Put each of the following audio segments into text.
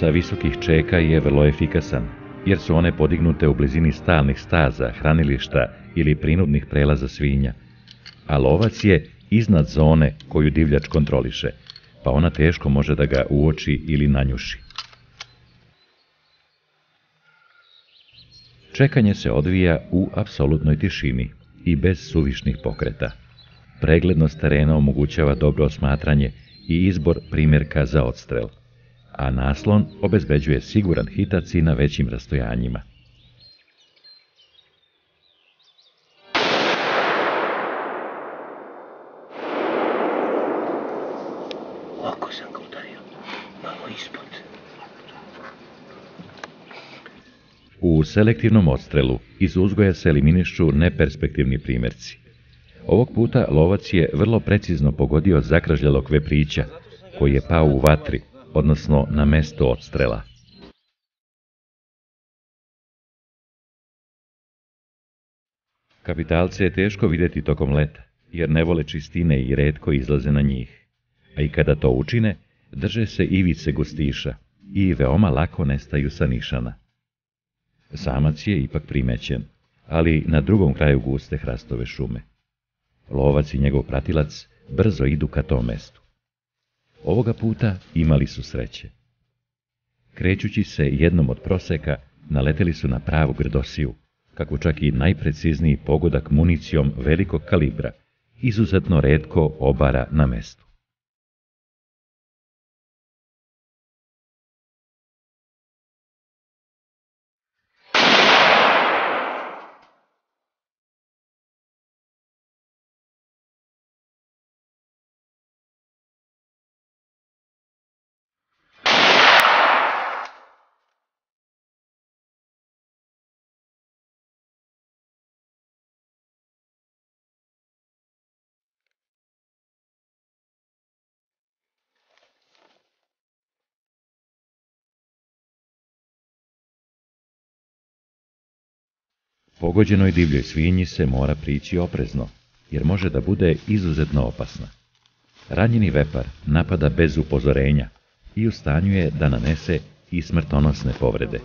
sa visokih čeka je vrlo efikasan, jer su one podignute u blizini stalnih staza, hranilišta ili prinudnih prelaza svinja, a lovac je iznad zone koju divljač kontroliše, pa ona teško može da ga uoči ili nanjuši. Čekanje se odvija u apsolutnoj tišini i bez suvišnih pokreta. Preglednost terena omogućava dobro osmatranje i izbor primjerka za odstrel, a naslon obezbeđuje siguran hitac i na većim rastojanjima. Ovako sam ga udario, malo ispod. U selektivnom odstrelu iz uzgoja se eliminišu neperspektivni primjerci. Ovog puta lovac je vrlo precizno pogodio zakržljalog veprića, koji je pao u vatri, odnosno na mesto odstrela. Kapitalce je teško vidjeti tokom leta, jer ne vole čistine i redko izlaze na njih. A i kada to učine, drže se ivice gustiša i veoma lako nestaju sa nišana. Samac je ipak primećen, ali na drugom kraju guste hrastove šume. Lovac i njegov pratilac brzo idu ka tom mestu. Ovoga puta imali su sreće. Krećući se jednom od proseka, naleteli su na pravu grdosiju, kako čak i najprecizniji pogodak municijom velikog kalibra, izuzetno redko obara na mestu. Pogođenoj divljoj svinji se mora prići oprezno, jer može da bude izuzetno opasna. Ranjeni vepar napada bez upozorenja i u stanju je da nanese i smrtonosne povrede.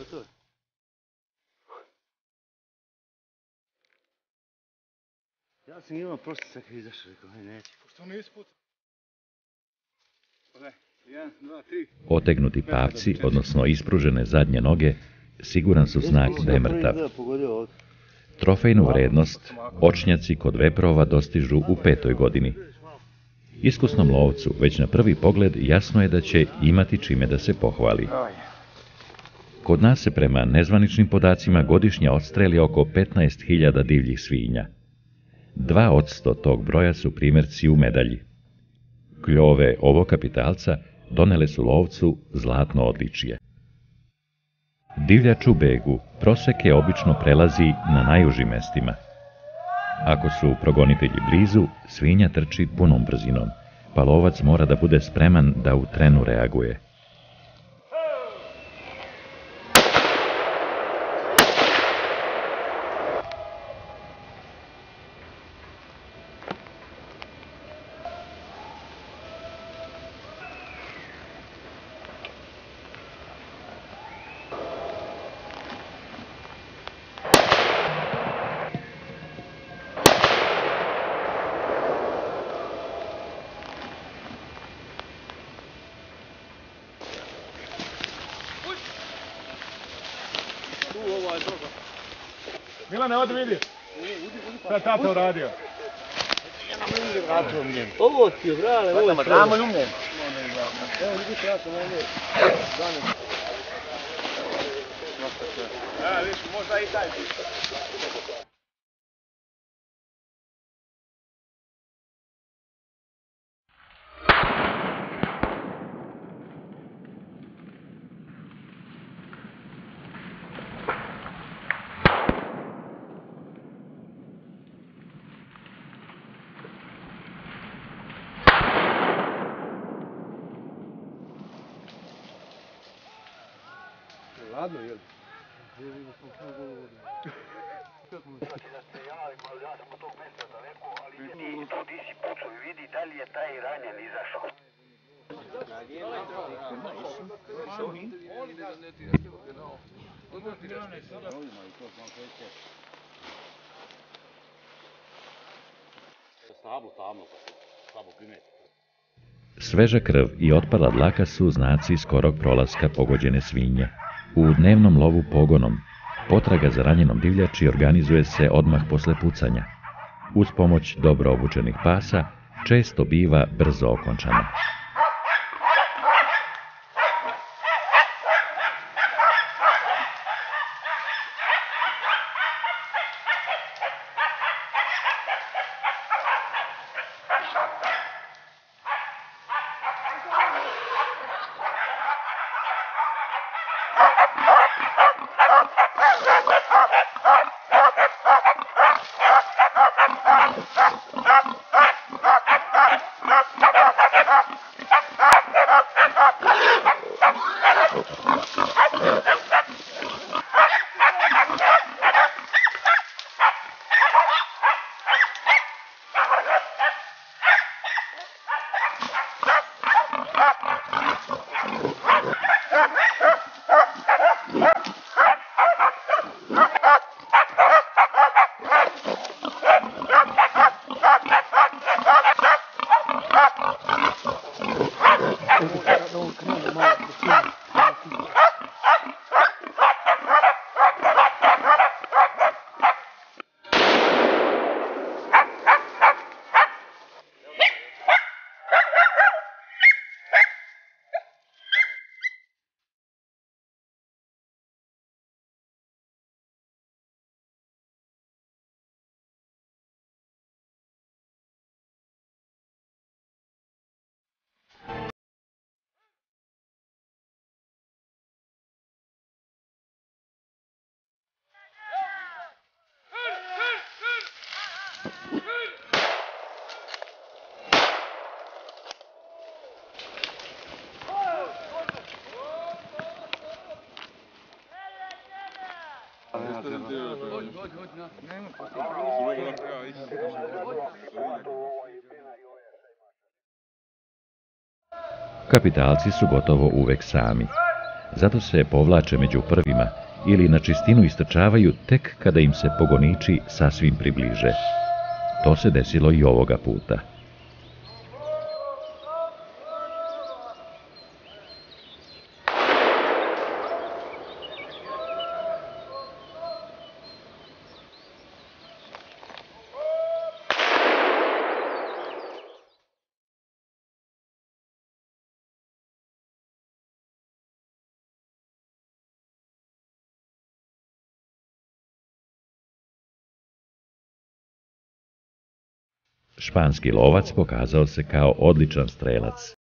Ja sam imao prošli se kad izašao, rekao, neće. Što nisi pucao? Ode, jedan, dva, tri. Otegnuti pavci, odnosno ispružene zadnje noge, siguran su znak da je mrtav. Trofejnu vrednost očnjaci kod veprova dostižu u petoj godini. Iskusnom lovcu već na prvi pogled jasno je da će imati čime da se pohvali. Kod nas se prema nezvaničnim podacima godišnje odstreli oko 15.000 divljih svinja. Dva od sto tog broja su primjerci u medalji. Kljove ovog kapitalca donele su lovcu zlatno odličije. Divljač u begu proseke obično prelazi na najužim mestima. Ako su progonitelji blizu, svinja trči punom brzinom, pa lovac mora da bude spreman da u trenu reaguje. Milane, odi vidi. Šta je tata uradio? Ovo ti je, brale, ovo je Ramo ljumljen. Evo, vidite, ja sam ovdje. A, vidiš, možda i taj. Ladno, jel? Vidi, si pucao i vidi da li je taj ranjen izašao. Sveža krv i otpala dlaka su znaci skorog prolaska pogođene svinje. U dnevnom lovu pogonom, potraga za ranjenom divljači organizuje se odmah posle pucanja. Uz pomoć dobro obučenih pasa, često biva brzo okončana. Kapitalci su gotovo uvek sami. Zato se povlače među prvima ili na čistinu istrčavaju tek kada im se pogoniči sasvim približe. To se desilo i ovoga puta. Španski lovac pokazao se kao odličan strelac.